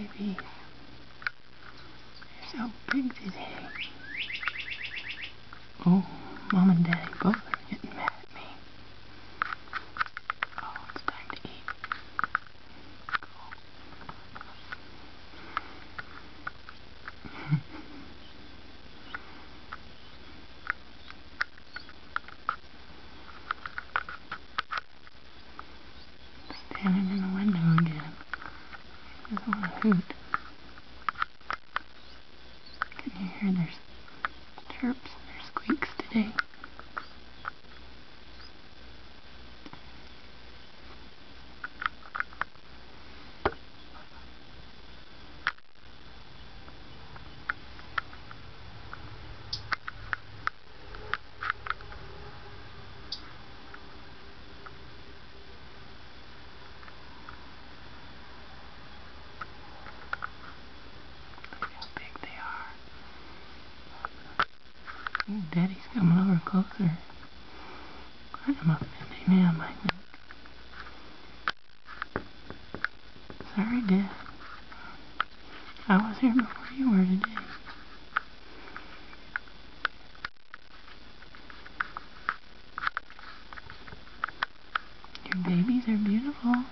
You're so big today. Oh, Mom and Daddy both are getting mad at me. Oh, it's time to eat. Standing Hoot. Can you hear their chirps and their squeaks today? Daddy's coming over closer. I am offending fifty I think. Sorry, Dad. I was here before you were today. Your babies are beautiful.